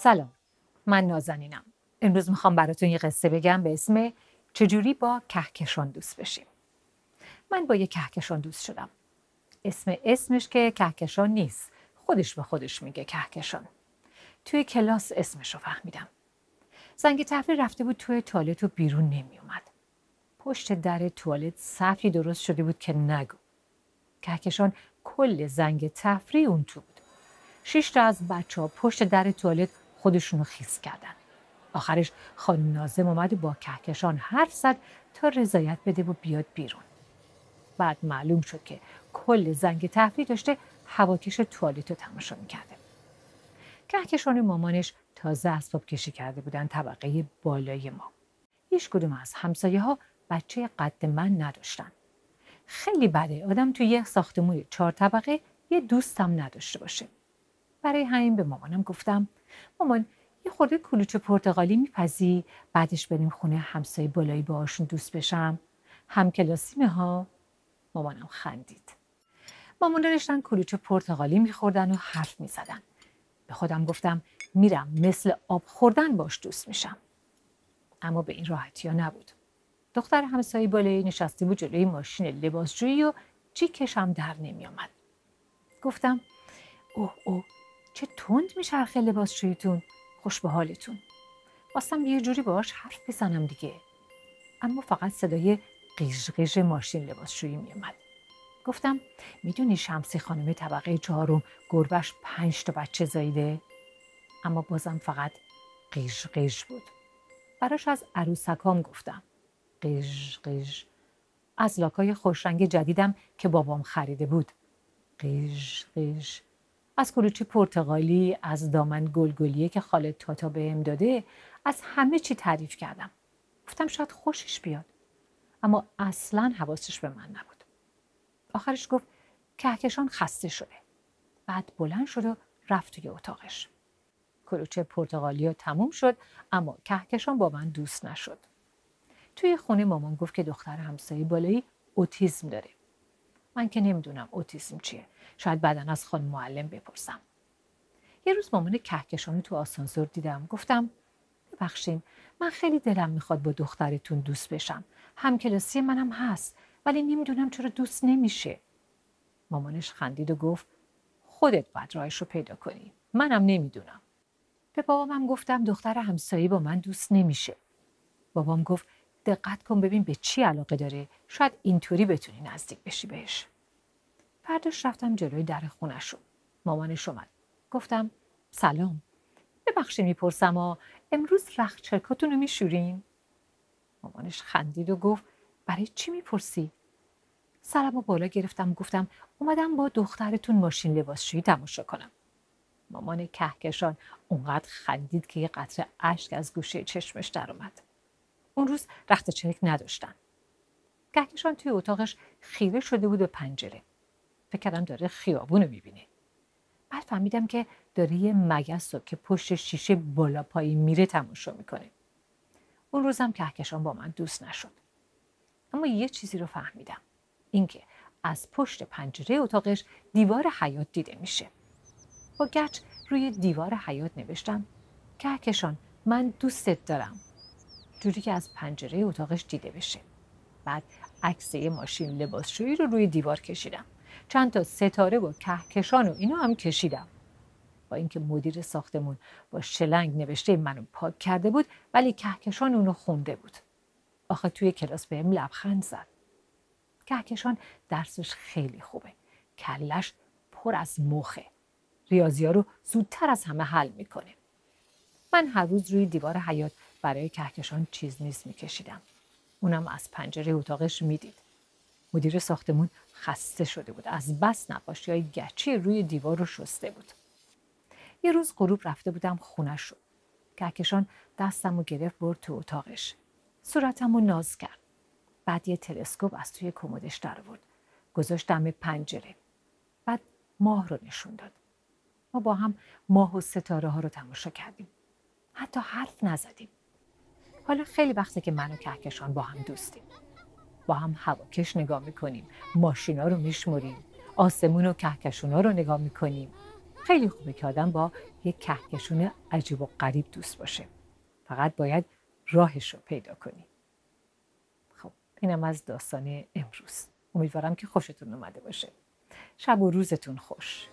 سلام. من نازنینم. امروز می‌خوام براتون یه قصه بگم به اسم چجوری با کهکشان دوست بشیم. من با یه کهکشان دوست شدم. اسم اسمش که کهکشان نیست. خودش به خودش میگه کهکشان. توی کلاس اسمش رو فهمیدم. زنگ تفریح رفته بود توی توالت و بیرون نمیومد. پشت در توالت صفی درست شده بود که نگو. کهکشان کل زنگ تفریح اون تو بود. شش تا از بچه ها پشت در توالت خودشونو خیس کردن. آخرش خانم نازم اومد با کهکشان حرف زد تا رضایت بده و بیاد بیرون. بعد معلوم شد که کل زنگ تفریح داشته هواکش توالت رو تماشا می‌کرده. کهکشان مامانش تازه اسباب کشی کرده بودن طبقه بالای ما. هیچ کدوم از همسایه ها بچه قد من نداشتن. خیلی بده. آدم توی یه ساختمون چهار طبقه یه دوستم نداشته باشه. برای همین به مامانم گفتم مامان یه خورده کلوچه پرتغالی میپزی بعدش بریم خونه همسایه بالایی باهاشون دوست بشم. هم کلاسیمه ها. مامانم خندید. مامان داشتن کلوچه پرتغالی میخوردن و حرف می‌زدن. به خودم گفتم میرم مثل آب خوردن باش دوست میشم. اما به این راحتی ها نبود. دختر همسایه بالایی نشسته بود جلوی ماشین لباسجویی و جیکش هم در نمیآمد. گفتم اوه اوه چه تند میچرخه لباسشویتون خوش به حالتون. خواستم یه جوری باهاش حرف بزنم دیگه. اما فقط صدای قیژ قیژ ماشین لباسشویی میومد گفتم می‌دونی شمسی خانم طبقه چهارم گربش پنج تا بچه زایده اما بازم فقط قیژ قیژ بود. براش از عروسکام گفتم. قیژ قیژ. از لاکای خوشرنگ جدیدم که بابام خریده بود. قیژ قیژ. از کلوچه پرتغالی از دامن گلگلیه که خاله تاتا بهم داده از همه چی تعریف کردم. گفتم شاید خوشش بیاد. اما اصلا حواسش به من نبود. آخرش گفت کهکشان خسته شده. بعد بلند شد و رفت توی اتاقش. کلوچه پرتغالی ها تموم شد اما کهکشان با من دوست نشد. توی خونه مامان گفت که دختر همسایه بالایی اوتیسم داره. من که نمی‌دونم اوتیسم چیه. شاید بعدا از خانم معلم بپرسم. یه روز مامان کهکشان تو آسانسور دیدم. گفتم ببخشین من خیلی دلم می‌خواد با دخترتون دوست بشم. همکلاسی منم هست ولی نمی‌دونم چرا دوست نمیشه. مامانش خندید و گفت خودت باید راهش رو پیدا کنی. منم نمی‌دونم. به بابام گفتم دختر همسایه با من دوست نمیشه. بابام گفت دقت کن ببین به چی علاقه داره. شاید اینطوری بتونی نزدیک بشی بهش. فرداش رفتم جلوی در خونه شد مامانش اومد. گفتم سلام. ببخشید می‌پرسم ها امروز رخت چرکاتون رو میشورین؟ مامانش خندید و گفت برای چی می‌پرسی؟ سرم و بالا گرفتم گفتم اومدم با دخترتون ماشین لباسشویی تماشا کنم. مامان کهکشان اونقدر خندید که یه قطره اشک از گوشه چشمش در اومد. اون روز رخت چرک نداشتن. کهکشان توی اتاقش خیره شده بود به پنجره. فکر کردم داره خیابون رو می‌بینه. بعد فهمیدم که داره یه مگس رو که پشت شیشه بالا پایی میره تماشا می‌کنه. اون روزم کهکشان با من دوست نشد. اما یه چیزی رو فهمیدم. اینکه از پشت پنجره اتاقش دیوار حیات دیده میشه. با گچ روی دیوار حیات نوشتم کهکشان من دوستت دارم جوری که از پنجره اتاقش دیده بشه. بعد عکس یه ماشین لباسشویی رو روی دیوار کشیدم. چند تا ستاره و کهکشان و اینا هم کشیدم. با اینکه مدیر ساختمون با شلنگ نوشته منو پاک کرده بود ولی کهکشان اونو خونده بود. آخه توی کلاس بهم لبخند زد. کهکشان درسش خیلی خوبه. کلش پر از مخه. ریاضی ها رو زودتر از همه حل می‌کنه. من هر روز روی دیوار حیات برای کهکشان چیز نیست میکشیدم. اونم از پنجره اتاقش می‌دید. مدیر ساختمون خسته شده بود. از بس نقاشی های گچی روی دیوار رو شسته بود. یه روز غروب رفته بودم خونه شد. کهکشان دستم و گرفت برد تو اتاقش. صورتم رو ناز کرد. بعد یه تلسکوپ از توی کمدش در آورد. گذاشت پنجره. بعد ماه رو نشون داد. ما با هم ماه و ستاره ها رو تماشا کردیم حتی حرف نزدیم حالا خیلی وقته که من و کهکشان با هم دوستیم. با هم هواکش نگاه می‌کنیم ماشینا رو میشمریم آسمون و کهکشونا رو نگاه می‌کنیم. خیلی خوبه که آدم با یک کهکشون عجیب و غریب دوست باشه. فقط باید راهش رو پیدا کنی. خب اینم از داستان امروز. امیدوارم که خوشتون اومده باشه. شب و روزتون خوش.